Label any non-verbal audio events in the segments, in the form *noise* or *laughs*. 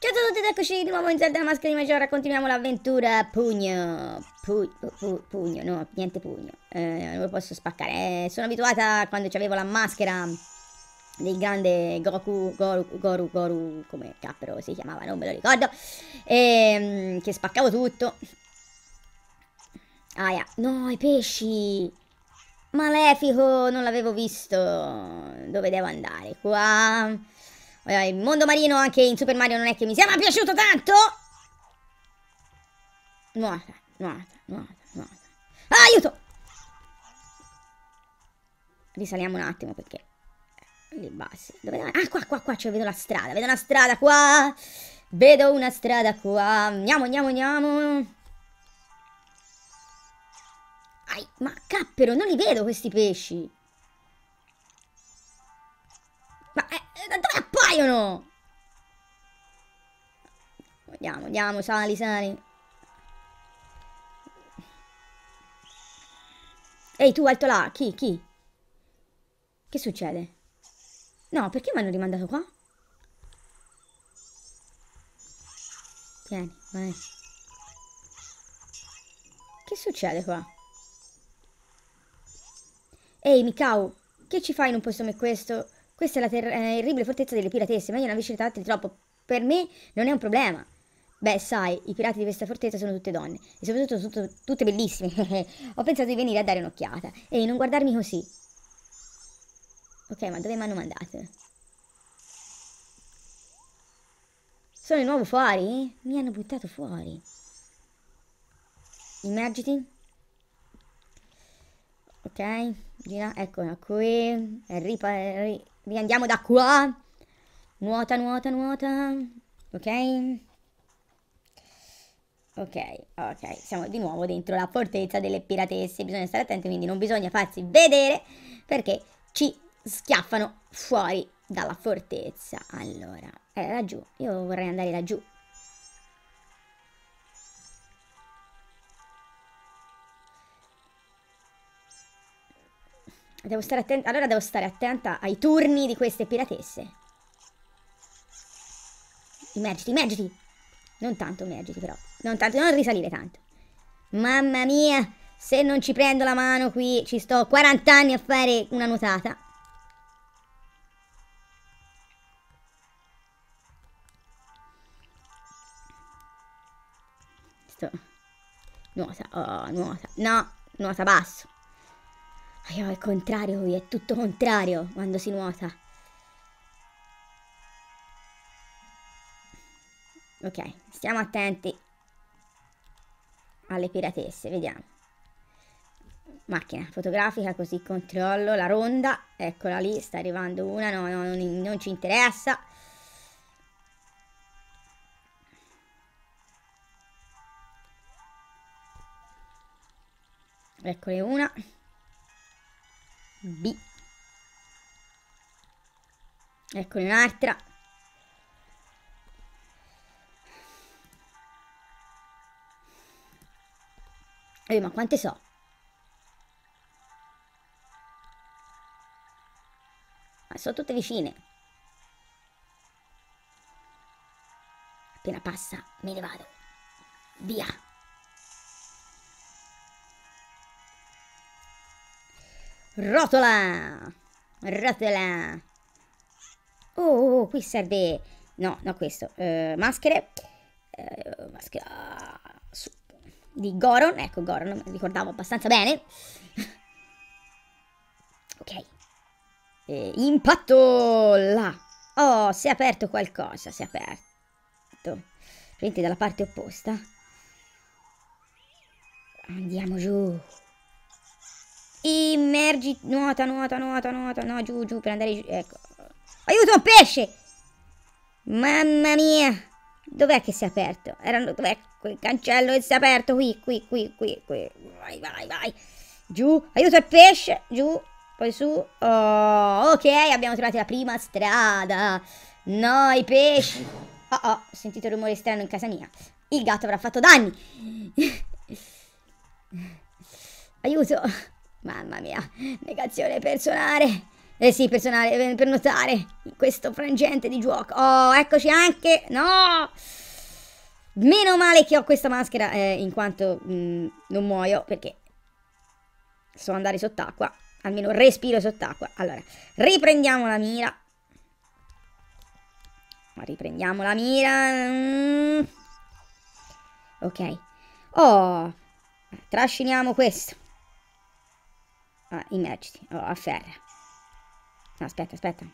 Ciao a tutti ed eccoci di nuovo in Zelda Maschera di Majora, continuiamo l'avventura. Pugno, pu, pu, Pugno, no, niente pugno, eh, non lo posso spaccare, eh, sono abituata quando avevo la maschera del grande Goku, Goru, Goru, Goru, come cappero si chiamava, non me lo ricordo, e, che spaccavo tutto. Ah, yeah. no, i pesci, malefico, non l'avevo visto, dove devo andare, qua... Il mondo marino anche in Super Mario non è che mi sia mai piaciuto tanto. Nuota, nuota, nuota, nuota. Ah, aiuto! Risaliamo un attimo perché... Lì bassi. Dove... Ah, qua, qua, qua, cioè vedo la strada. Vedo una strada qua. Vedo una strada qua. Andiamo, andiamo, andiamo. Ai, ma cappero, non li vedo questi pesci. Appaiono? Andiamo, andiamo, sali, sali. Ehi, tu alto là, chi, chi? Che succede? No, perché mi hanno rimandato qua? Tieni, vai. Che succede qua? Ehi, Mikau, che ci fai in un posto come questo? Questa è la terribile fortezza delle piratesse, meglio non avvicinarti troppo. Per me non è un problema. Beh, sai, i pirati di questa fortezza sono tutte donne, e soprattutto sono tutte bellissime. *laughs* Ho pensato di venire a dare un'occhiata. Ehi, non guardarmi così. Ok, ma dove mi hanno mandato? Sono di nuovo fuori? Mi hanno buttato fuori. Immergiti. Ok, gira, ecco, qui. Ripa, ri, Riandiamo da qua. Nuota, nuota, nuota. Ok. Ok, ok, siamo di nuovo dentro la fortezza delle piratesse, bisogna stare attenti, quindi non bisogna farsi vedere perché ci schiaffano fuori dalla fortezza. Allora, eh, laggiù, io vorrei andare laggiù. Devo stare attenta. Allora devo stare attenta ai turni di queste piratesse. Immergiti, immergiti. Non tanto immergiti però. Non tanto, non risalire tanto. Mamma mia, se non ci prendo la mano qui, ci sto 40 anni a fare una nuotata. Sto... Nuota, oh, nuota. No, nuota basso. Io al contrario, è tutto contrario quando si nuota. Ok, stiamo attenti alle piratesse, vediamo. Macchina fotografica, così controllo la ronda. Eccola lì, sta arrivando una, no, no non, non ci interessa. Eccole una. B. Eccone un'altra. Eh, ma quante so? Ma sono tutte vicine. Appena passa, me ne vado. Via. Rotola! Rotola! Oh, oh, oh, qui serve... No, no questo. Uh, maschere. Uh, maschera... Di Goron. Ecco, Goron, mi ricordavo abbastanza bene. *laughs* ok. Eh, impatto là. Oh, si è aperto qualcosa, si è aperto. Prendi dalla parte opposta. Andiamo giù. Immergi, nuota, nuota, nuota, nuota, no, giù, giù, per andare giù, ecco. Aiuto, pesce! Mamma mia! Dov'è che si è aperto? Era, dov'è quel cancello che si è aperto? Qui, qui, qui, qui, qui. Vai, vai, vai. Giù, aiuto il pesce, giù, poi su. Oh, ok, abbiamo trovato la prima strada. No, i pesci. Oh, oh, ho sentito rumore strano in casa mia. Il gatto avrà fatto danni. *laughs* Aiuto. Mamma mia, negazione personale. Eh sì, personale, eh, per notare questo frangente di gioco. Oh, eccoci anche. No! Meno male che ho questa maschera, eh, in quanto mh, mm, non muoio, perché so andare sott'acqua. Almeno respiro sott'acqua. Allora, riprendiamo la mira. Riprendiamo la mira. Mm. Ok. Oh, trasciniamo questo. Ah, immergiti. Oh, afferra. No, aspetta, aspetta.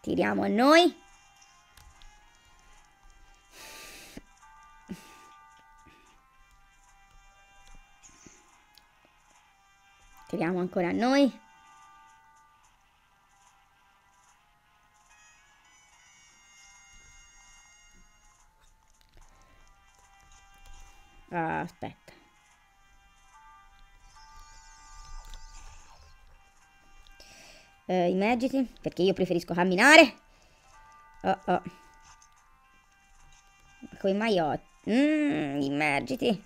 Tiriamo a noi. Tiriamo ancora a noi. Ah, aspetta. Eh, immergiti, perché io preferisco camminare. Oh, oh. Come mai ho... Mm, immergiti.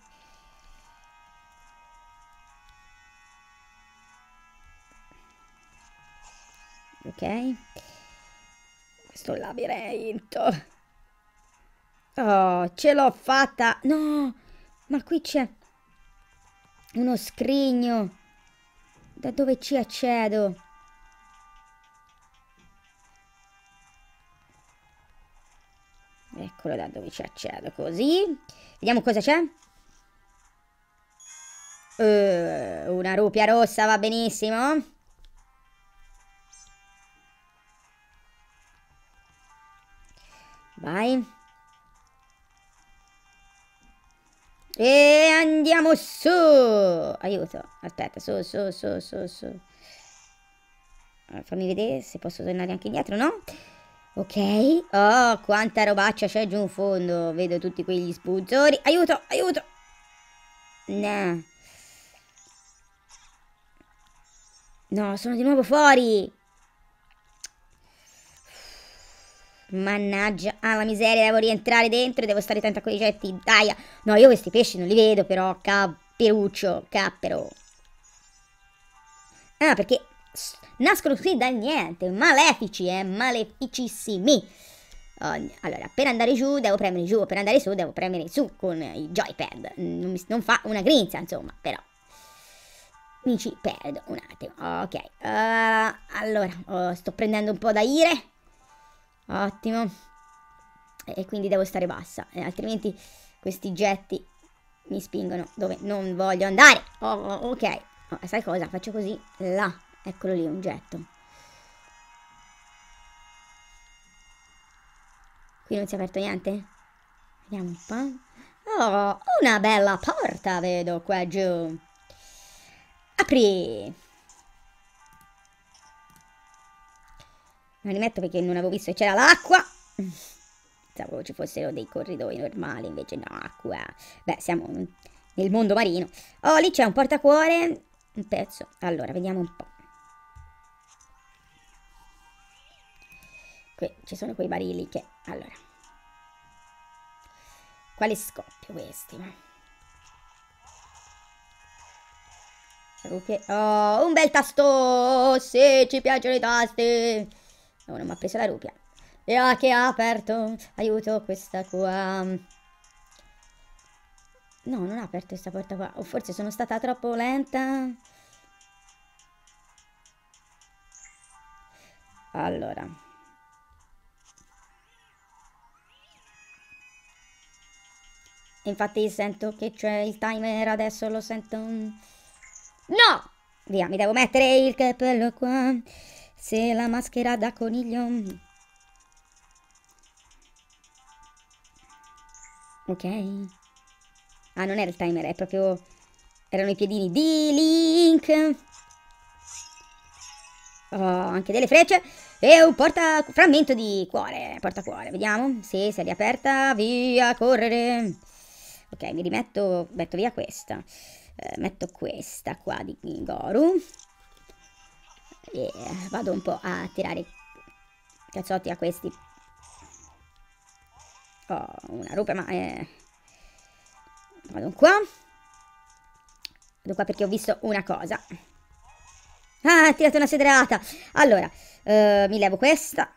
Ok. Questo labirinto. Oh, ce l'ho fatta. No, ma qui c'è uno scrigno. Da dove ci accedo? Eccolo da dove ci accedo, così. Vediamo cosa c'è. Uh, una rupia rossa va benissimo. Vai. E andiamo su. Aiuto. Aspetta, su, su, su, su, su. Fammi vedere se posso tornare anche indietro, no? Ok. Oh, quanta robaccia c'è giù in fondo. Vedo tutti quegli spuzori. Aiuto, aiuto. No. No, sono di nuovo fuori. Mannaggia, ah la miseria, devo rientrare dentro devo stare attento a quei getti d'aia. No, io questi pesci non li vedo però, capperuccio, cappero. Ah, perché nascono così dal niente, malefici, eh, maleficissimi. Allora, per andare giù devo premere giù, per andare su devo premere su con i joypad. Non, mi, non fa una grinza, insomma, però mi ci perdo un attimo. Ok, uh, allora, oh, sto prendendo un po' da ire. Ottimo. E quindi devo stare bassa, eh, altrimenti questi getti mi spingono dove non voglio andare. Oh, oh ok. Oh, sai cosa? Faccio così. Là. Eccolo lì, un getto. Qui non si è aperto niente? Vediamo un po'. Oh, una bella porta vedo qua giù. Apri. Me li metto perché non avevo visto che c'era l'acqua. Pensavo ci fossero dei corridoi normali, invece no, acqua. Beh, siamo nel mondo marino. Oh, lì c'è un portacuore. Un pezzo. Allora, vediamo un po'. Qui ci sono quei barili che... Allora. Quali scoppio questi? Oh, un bel tasto! Sì, ci piacciono i tasti! Oh, non mi ha preso la rupia. E ah, che ha aperto. Aiuto, questa qua. No, non ha aperto questa porta qua. O forse sono stata troppo lenta. Allora. Infatti sento che c'è il timer, adesso lo sento... No! Via, mi devo mettere il cappello qua. Se la maschera da coniglio... Ok. Ah, non era il timer, è proprio... Erano i piedini di Link. Oh, anche delle frecce. E un porta... frammento di cuore. Porta cuore, vediamo. Sì, si è riaperta. Via, correre. Ok, mi rimetto... Metto via questa. Eh, metto questa qua di Goru e vado un po' a tirare cazzotti a questi. Oh, una rupe, ma... Eh, vado qua. Vado qua perché ho visto una cosa. Ah, ha tirato una sedrata. Allora, uh, mi levo questa.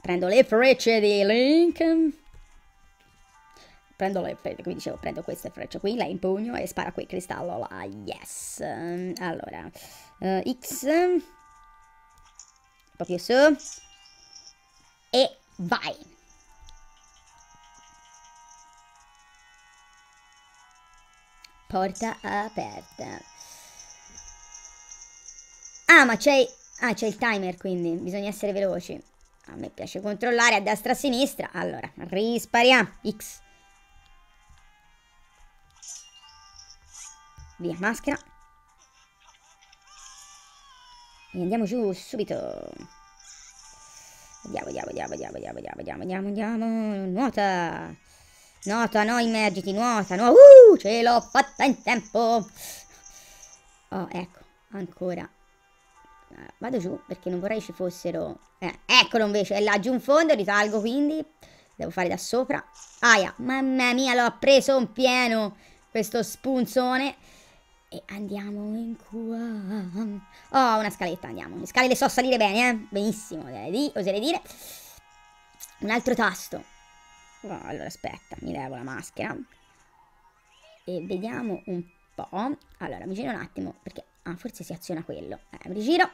Prendo le frecce di Link. Prendo le frecce, come dicevo, prendo queste frecce qui, la impugno e spara quel cristallo là. Yes. Allora, uh, X. Più su. E vai. Porta aperta. Ah, ma c'è... Ah, il timer, quindi bisogna essere veloci. A me piace controllare a destra a sinistra. Allora, rispariamo. X. Via, maschera. Andiamo giù subito. Andiamo, andiamo, andiamo, andiamo, andiamo, andiamo, andiamo, andiamo. Nuota. Nuota, no, immergiti, nuota, no. Uh, ce l'ho fatta in tempo. Oh, ecco, ancora. Uh, vado giù perché non vorrei ci fossero... Eh, eccolo invece, è là giù in fondo, risalgo quindi. Devo fare da sopra. Aia, mamma mia, l'ho preso un pieno questo spunzone. E andiamo in qua. Oh, una scaletta, andiamo. Le scale le so salire bene, eh. Benissimo, oserei dire. Un altro tasto. Oh, allora aspetta, mi levo la maschera. E vediamo un po'. Allora, mi giro un attimo perché... Ah, forse si aziona quello. Eh, mi rigiro.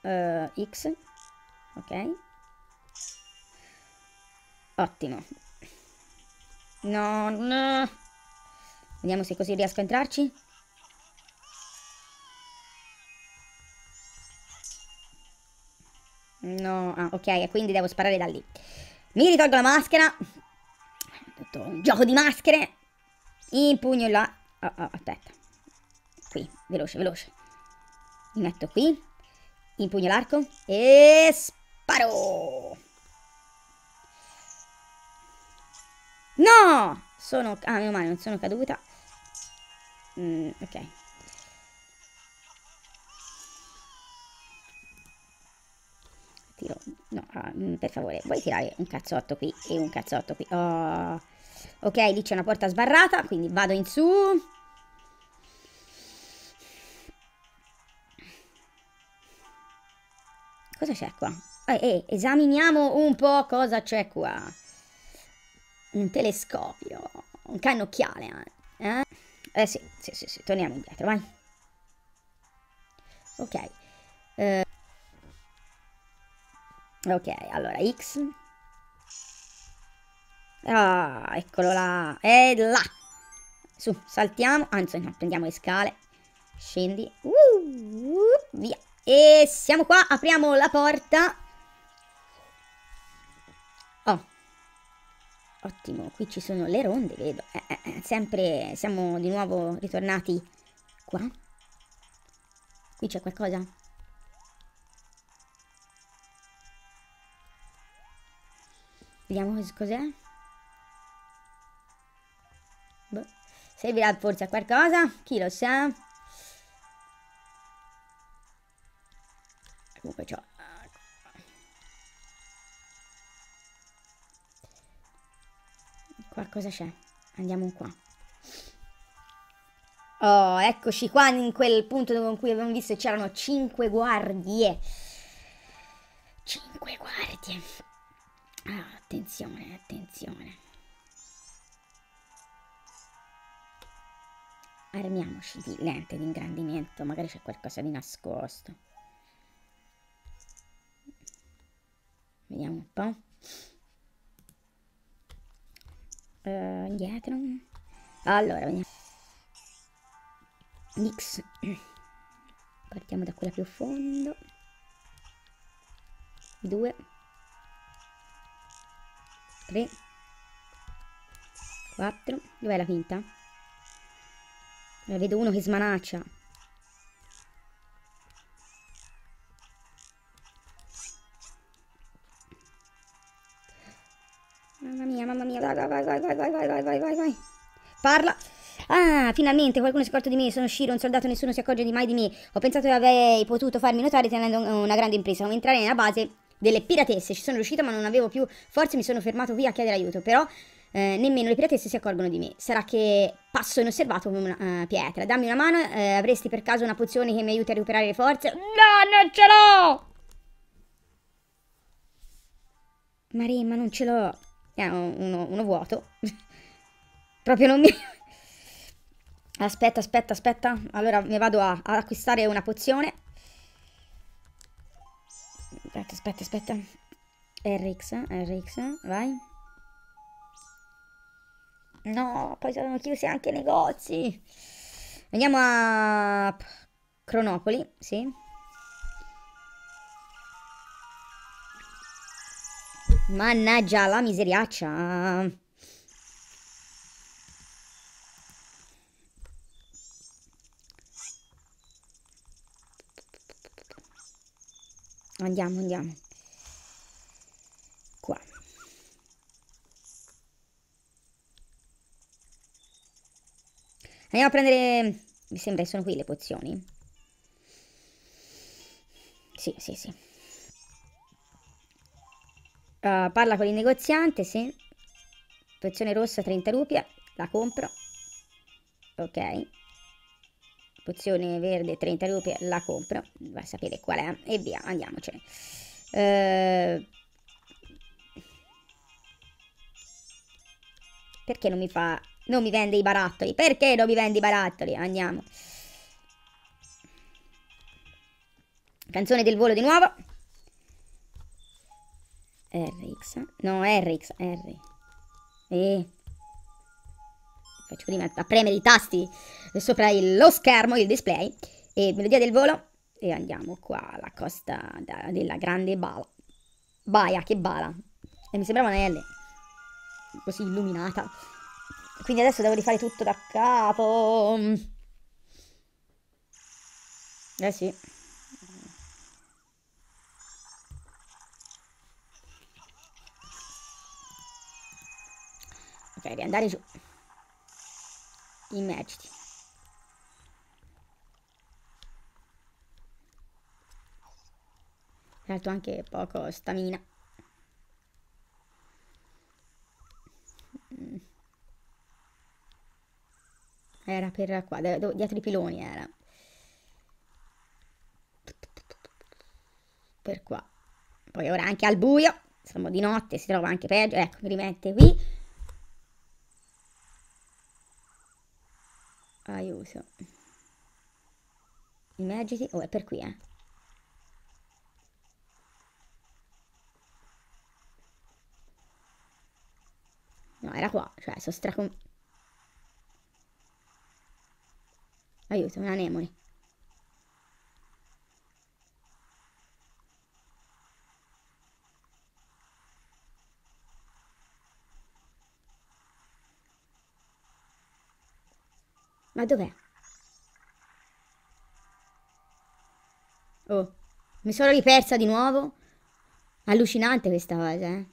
Uh, X. Ok. Ottimo. No, no. Vediamo se così riesco a entrarci. No, ah, ok, quindi devo sparare da lì. Mi ritolgo la maschera. Tutto un gioco di maschere. Impugno là. Oh, oh, aspetta. Qui, veloce, veloce. Mi metto qui. Impugno l'arco. E sparo. No! Sono... Ah, meno male, non sono caduta. Mm, ok. Tiro... No, uh, per favore, vuoi tirare un cazzotto qui e un cazzotto qui? Oh. Ok, lì c'è una porta sbarrata, quindi vado in su. Cosa c'è qua? Eh, eh, esaminiamo un po' cosa c'è qua. Un telescopio, un cannocchiale. Eh? eh sì, sì, sì, sì, torniamo indietro, vai. Ok. Eh, ok, allora X. Ah, eccolo là. È là. Su, saltiamo. Anzi, no, prendiamo le scale. Scendi. Uh, uh, via. E siamo qua, apriamo la porta. Ottimo, qui ci sono le ronde, vedo. Eh, eh, eh sempre, siamo di nuovo ritornati qua. Qui c'è qualcosa? Vediamo cos'è. Boh. Servirà forse a qualcosa? Chi lo sa? Comunque c'ho... Qua cosa c'è? Andiamo qua. Oh, eccoci qua in quel punto in cui abbiamo visto c'erano cinque guardie. Cinque guardie. Ah, attenzione, attenzione. Armiamoci di lente di ingrandimento, magari c'è qualcosa di nascosto. Vediamo un po'. Uh, indietro. Allora, vediamo. Partiamo da quella più a fondo. Due. 3 4 dov'è la quinta? Ne vedo uno che smanaccia mia mamma mia vai vai vai vai vai vai vai vai vai vai parla Ah, finalmente qualcuno si è accorto di me, sono Shiro, un soldato, nessuno si accorge mai di me. Ho pensato che avrei potuto farmi notare tenendo una grande impresa, come entrare nella base delle piratesse. Ci sono riuscito ma non avevo più forze, mi sono fermato qui a chiedere aiuto. Però Eh, nemmeno le piratesse si accorgono di me. Sarà che passo inosservato come una uh, pietra. Dammi una mano, eh, avresti per caso una pozione che mi aiuti a recuperare le forze? No, non ce l'ho! Maria, ma non ce l'ho. È uno, uno vuoto. *laughs* Proprio non mi... *laughs* Aspetta, aspetta, aspetta. Allora mi vado a, a acquistare una pozione. Aspetta, aspetta, aspetta. RX, RX, vai. No, poi sono chiusi anche i negozi. Andiamo a Cronopoli, sì. Mannaggia la miseriaccia. Andiamo, andiamo. Qua. Andiamo a prendere... Mi sembra che sono qui le pozioni. Sì, sì, sì. Uh, parla con il negoziante, sì. Pozione rossa 30 rupie, la compro. Ok. Pozione verde 30 rupie, la compro. Vai a sapere qual è. E via, andiamocene. Uh, perché non mi fa... Non mi vende i barattoli? Perché non mi vende i barattoli? Andiamo. Canzone del volo di nuovo. RX. No, RX, R. E faccio prima a premere i tasti sopra il, lo schermo, il display e melodia del volo e andiamo qua alla costa da, della grande bala. Baia, che bala. E mi sembrava una L così illuminata. Quindi adesso devo rifare tutto da capo. Eh sì. Ok, riandare giù. Immergiti. Certo anche poco stamina. Mm. Era per qua, dietro i piloni era. Per qua. Poi ora anche al buio, siamo di notte, si trova anche peggio. Ecco, mi rimette qui. Aiuto. Immergiti. Oh, è per qui, eh. No, era qua. Cioè, sono stracom... Aiuto, una anemone. Ma dov'è? Oh, mi sono ripersa di nuovo? Allucinante questa cosa, eh?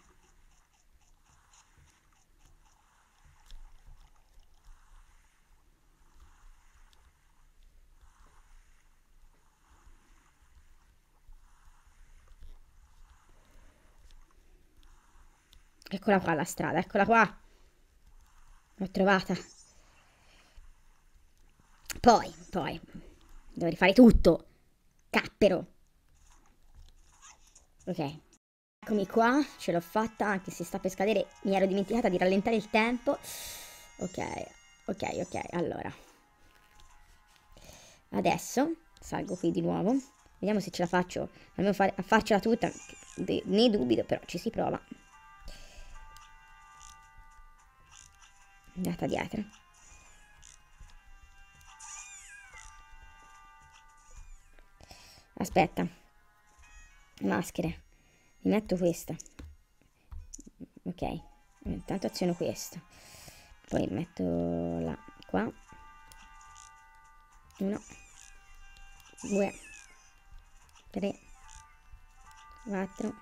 Eccola qua la strada, eccola qua. L'ho trovata. Poi, poi, devo rifare tutto. Cappero. Ok. Eccomi qua, ce l'ho fatta, anche se sta per scadere, mi ero dimenticata di rallentare il tempo. Ok, ok, ok, allora. Adesso salgo qui di nuovo. Vediamo se ce la faccio, almeno fare, a farcela tutta. Ne dubito, però ci si prova. Andata dietro. Aspetta. Maschere. Mi metto questa. Ok. Intanto aziono questa. Poi metto la qua. Uno. Due. Tre. Quattro.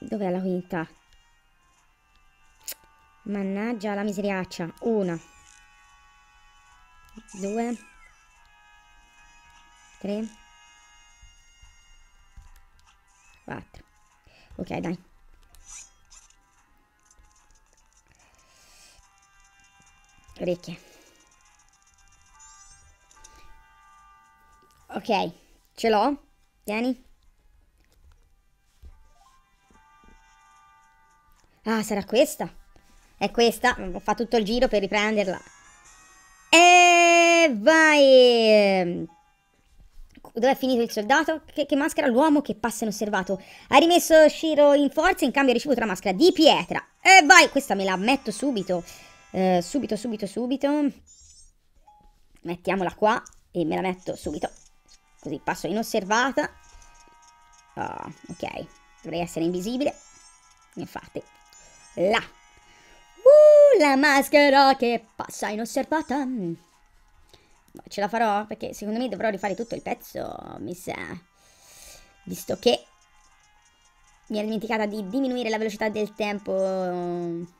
Dov'è la quinta? Mannaggia la miseriaccia. Una. Due. 3 4 ok dai. Orecchie. Ok ce l'ho. Tieni ah sarà questa? È questa? Fa tutto il giro per riprenderla. E vai. Dov'è finito il soldato? Che, che maschera? L'uomo che passa inosservato. Ha rimesso Shiro in forza in cambio ha ricevuto la maschera di pietra. E vai, questa me la metto subito. Uh, subito, subito, subito. Mettiamola qua e me la metto subito. Così passo inosservata. Oh, ok, dovrei essere invisibile. Infatti, là. Uh, la maschera che passa inosservata. Ce la farò perché secondo me dovrò rifare tutto il pezzo, mi sa. Visto che mi ero dimenticata di diminuire la velocità del tempo.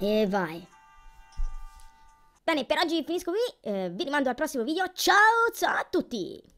E vai. Bene, per oggi finisco qui, eh, vi rimando al prossimo video, ciao ciao a tutti!